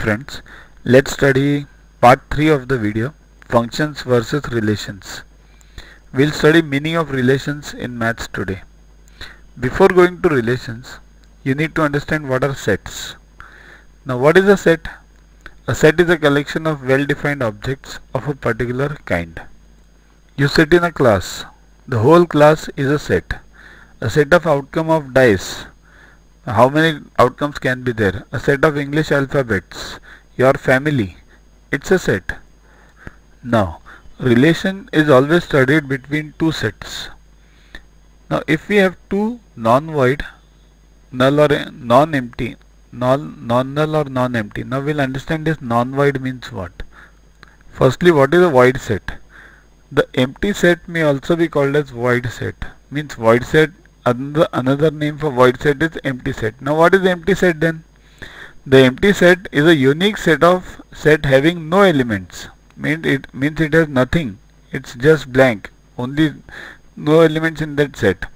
Friends, let's study part 3 of the video functions versus relations. We'll study meaning of relations in maths today. Before going to relations, you need to understand what are sets. Now what is a set? A set is a collection of well-defined objects of a particular kind. You sit in a class. The whole class is a set. A set of outcome of dice how many outcomes can be there? A set of english alphabets. Your family. It's a set. Now relation is always studied between two sets. Now if we have two non-void null or non-empty non-null or non-empty now we'll understand this non-void means what? Firstly what is a void set? The empty set may also be called as void set. Means void set another, name for void set is empty set. Now what is empty set then? The empty set is a unique set of set having no elements. Means it means it has nothing. It's just blank. Only no elements in that set.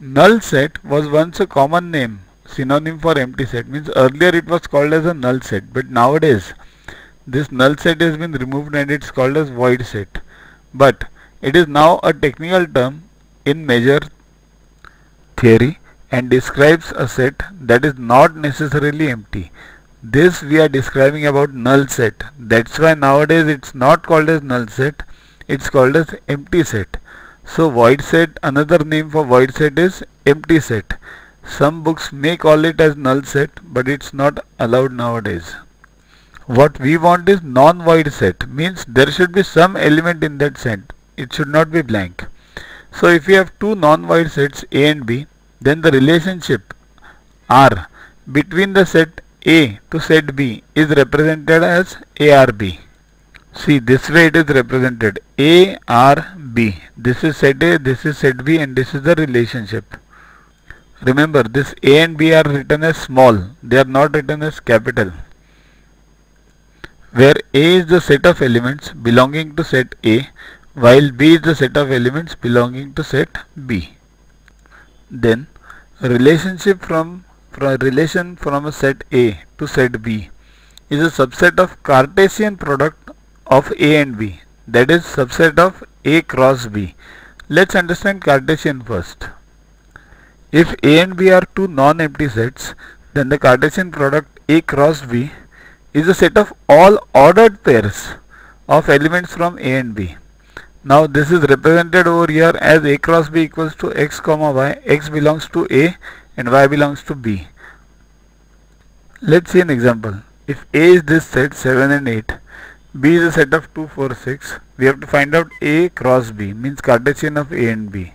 Null set was once a common name, synonym for empty set. Means earlier it was called as a null set, but nowadays this null set has been removed and it's called as void set. But it is now a technical term in measure theory and describes a set that is not necessarily empty. This we are describing about null set. That's why nowadays it's not called as null set. It's called as empty set. So void set, another name for void set is empty set. Some books may call it as null set but it's not allowed nowadays. What we want is non-void set means there should be some element in that set. It should not be blank. So if we have two non-void sets A and B then the relationship R between the set A to set B is represented as ARB. See this way it is represented ARB. This is set A, this is set B and this is the relationship. Remember this A and B are written as small, they are not written as capital. Where A is the set of elements belonging to set A while B is the set of elements belonging to set B. Then relationship from, from relation from a set A to set B is a subset of Cartesian product of A and B that is subset of A cross B. Let's understand Cartesian first. If A and B are two non-empty sets then the Cartesian product A cross B is a set of all ordered pairs of elements from A and B. Now this is represented over here as a cross b equals to x comma y. x belongs to a and y belongs to b. Let's see an example. If a is this set 7 and 8, b is a set of 2, 4, 6, we have to find out a cross b means Cartesian of a and b.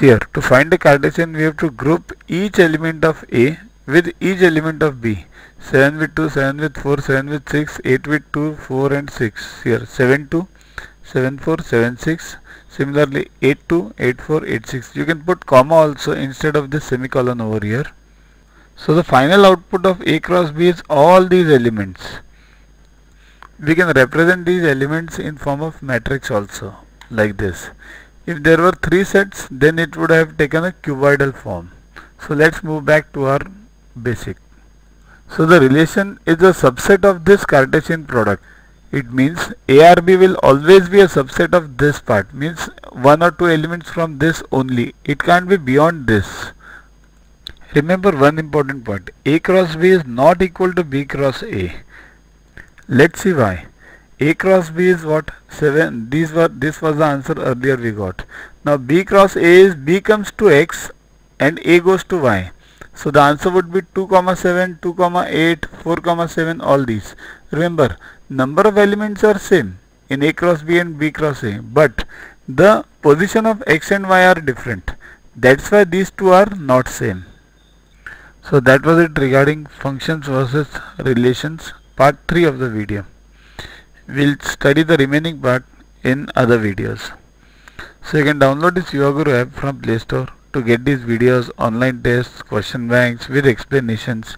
Here, to find the Cartesian we have to group each element of a with each element of b. 7 with 2, 7 with 4, 7 with 6, 8 with 2, 4 and 6. Here 7, 2, 7476 similarly 828486 you can put comma also instead of this semicolon over here. So the final output of a cross b is all these elements. We can represent these elements in form of matrix also like this. If there were three sets then it would have taken a cuboidal form. So let's move back to our basic. So the relation is a subset of this Cartesian product it means ARB will always be a subset of this part. Means one or two elements from this only. It can't be beyond this. Remember one important point A cross B is not equal to B cross A. Let's see why. A cross B is what? 7 these were this was the answer earlier we got. Now B cross A is B comes to X and A goes to Y so the answer would be 2 comma 7 2 comma 8 4 comma 7 all these. Remember number of elements are same in A cross B and B cross A but the position of X and Y are different. That's why these two are not same. So that was it regarding functions versus relations part 3 of the video. We'll study the remaining part in other videos. So you can download this Yuva app from Play Store to get these videos, online tests, question banks with explanations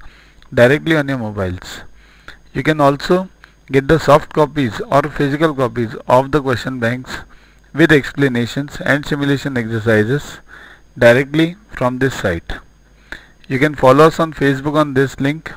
directly on your mobiles. You can also get the soft copies or physical copies of the question banks with explanations and simulation exercises directly from this site. You can follow us on Facebook on this link